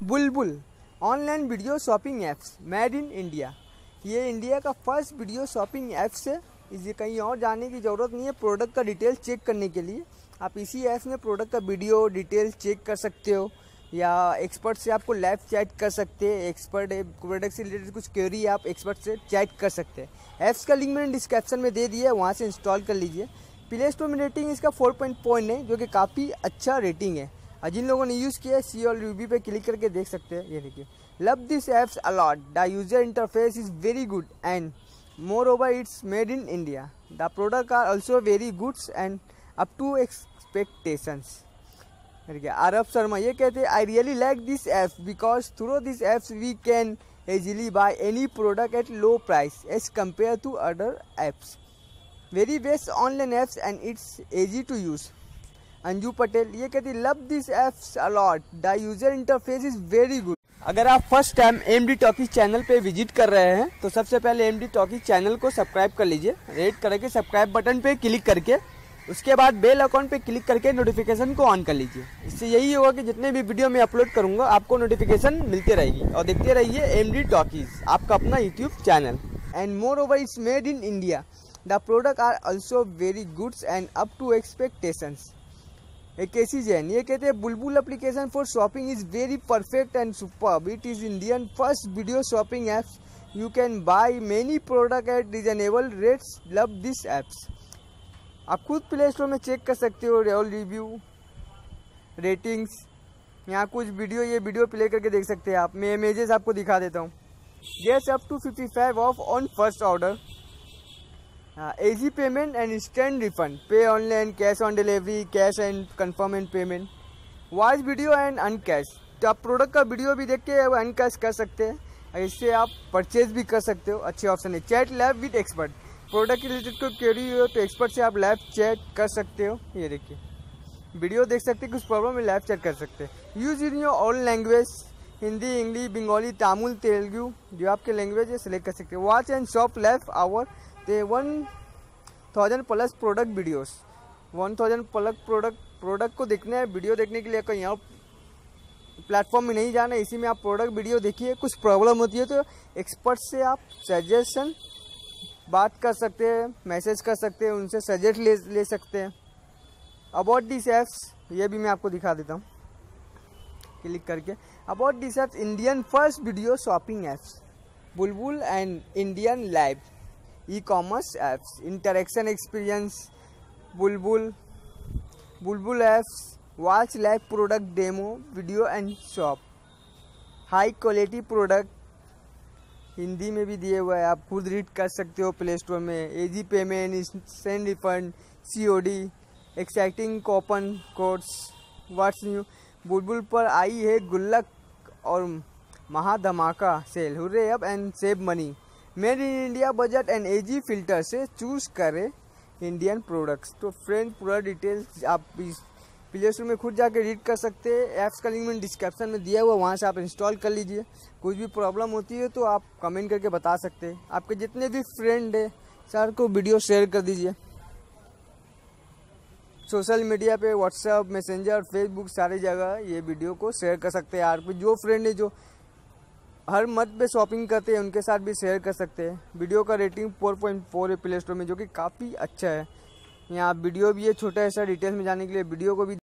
Bulbul, online video shopping apps, made in India. ये India का first video shopping apps है। इसे कहीं और जाने की ज़रूरत नहीं है, प्रोडक्ट का डिटेल चेक करने के लिए। आप इसी ऐप में प्रोडक्ट का वीडियो डिटेल चेक कर सकते हो, या एक्सपर्ट से आपको लाइव चैट कर सकते हैं। एक्सपर्ट, प्रोडक्ट से रिलेटेड कुछ क्वेरी आप एक्सपर्ट से चैट कर सकते हैं। ऐप्स का लिंक मैंने डिस्क्रिप्शन में दे दिया है, वहाँ से इंस्टॉल कर लीजिए। प्ले स्टोर में रेटिंग इसका फोर पॉइंट पॉइंट है, जो कि काफ़ी अच्छा रेटिंग है। और जिन लोगों ने यूज़ किया है सी और रिव्यू पे क्लिक करके देख सकते हैं। ये देखिए। Love this apps a lot the user interface is very good and moreover it's made in India the product are also very goods and up to expectations Arab Sharma ये कहते हैं I really like this apps because through this apps we can easily buy any product at low price as compared to other apps. Very best online apps and it's easy to use. Anju Patel, ये कहती, love this apps a lot the user interface is very good अगर आप first time M D Talkie channel पे विज़िट कर रहे हैं तो सबसे पहले एम डी टॉकी चैनल को सब्सक्राइब कर लीजिए। रेड करके सब्सक्राइब बटन पे क्लिक करके, उसके बाद बेल अकाउंट पे क्लिक करके नोटिफिकेशन को ऑन कर लीजिए। इससे यही होगा कि जितने भी वीडियो मैं अपलोड करूँगा, आपको नोटिफिकेशन मिलती रहेगी। और देखते रहिए एम डी टॉकीज आपका अपना YouTube channel and moreover it's made in India the product are also very goods and up to expectations एक ऐसी जैन ये कहते हैं, Bulbul application for shopping is very perfect and super it is Indian first video shopping apps you can buy many product at reasonable rates love this apps आप खुद play store में check कर सकते हो रेल रिव्यू रेटिंग्स यहाँ कुछ video ये video play करके देख सकते हैं आप। मैं इमेजेस आपको दिखा देता हूँ। Guess up to fifty five off on first order easy payment and instant refund. Pay online, cash on delivery, cash and confirm and payment. Watch video and uncashed. तो आप प्रोडक्ट का वीडियो भी देख के अनकैश कर सकते हैं इससे आप परचेज भी कर सकते हो। अच्छे ऑप्शन है। Chat lab with expert product related कोई क्वेरी हो तो एक्सपर्ट से आप लाइव चैट कर सकते हो। ये देखिए। वीडियो देख सकते हैं, कुछ प्रॉब्लम में लाइव चैट कर सकते हैं। Use in your all language Hindi, English, Bengali, Tamil, Telugu, जो आपके लैंग्वेज है सेलेक्ट कर सकते हैं। Watch and shop life hour one thousand plus product videos one thousand plus product product को देखना है वीडियो देखने के लिए कहीं और प्लेटफॉर्म में नहीं जाना, इसी में आप प्रोडक्ट वीडियो देखिए, कुछ प्रॉब्लम होती है तो एक्सपर्ट से आप सजेशन बात कर सकते हैं मैसेज कर सकते हैं, उनसे सजेस्ट ले ले सकते हैं। अबाउट दिस एप्स ये भी मैं आपको दिखा देता हूँ। क्लिक करके। About this apps Indian first video shopping apps Bulbul and Indian live e-commerce apps, interaction experience Bulbul Bulbul apps watch live product demo video and shop high quality product Hindi में भी दिए हुए हैं। आप खुद read कर सकते हो प्ले स्टोर में। Easy payment instant refund C O D exciting coupon codes what's new Bulbul पर आई है गुल्लक और महा धमाका सेल हुर्रे, अब and save money made in India budget and easy filter से चूज़ करें इंडियन प्रोडक्ट्स तो फ्रेंड पूरा डिटेल्स आप इस प्ले स्टोर में खुद जाके रीड कर सकते हैं। ऐप्स का लिंक मैंने डिस्क्रिप्शन में दिया हुआ वहाँ से आप इंस्टॉल कर लीजिए। कुछ भी प्रॉब्लम होती है तो आप कमेंट करके बता सकते हैं। आपके जितने भी फ्रेंड है सर को वीडियो शेयर कर दीजिए। सोशल मीडिया पे व्हाट्सअप मैसेंजर फेसबुक सारी जगह ये वीडियो को शेयर कर सकते हैं। यार जो फ्रेंड है जो हर मत पे शॉपिंग करते हैं, उनके साथ भी शेयर कर सकते हैं। वीडियो का रेटिंग 4.4 है प्ले स्टोर में, जो कि काफ़ी अच्छा है। यहाँ वीडियो भी है, छोटा ऐसा डिटेल्स में जाने के लिए वीडियो को भी